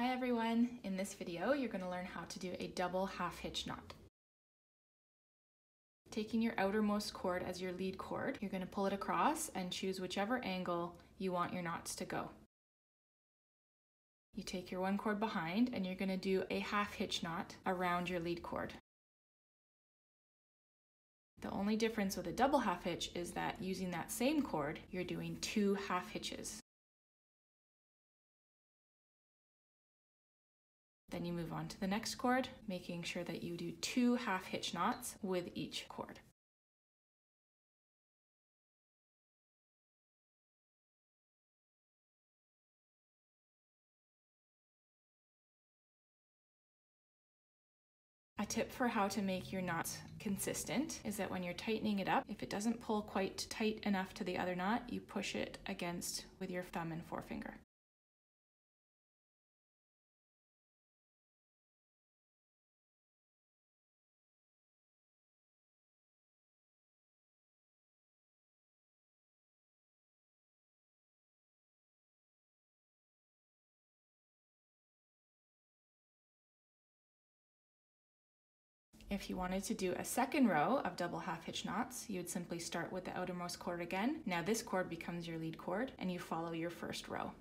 Hi everyone! In this video you're going to learn how to do a double half hitch knot. Taking your outermost cord as your lead cord, you're going to pull it across and choose whichever angle you want your knots to go. You take your one cord behind and you're going to do a half hitch knot around your lead cord. The only difference with a double half hitch is that using that same cord, you're doing two half hitches. Then you move on to the next cord, making sure that you do two half hitch knots with each cord. A tip for how to make your knots consistent is that when you're tightening it up, if it doesn't pull quite tight enough to the other knot, you push it against with your thumb and forefinger. If you wanted to do a second row of double half hitch knots, you would simply start with the outermost cord again. Now this cord becomes your lead cord and you follow your first row.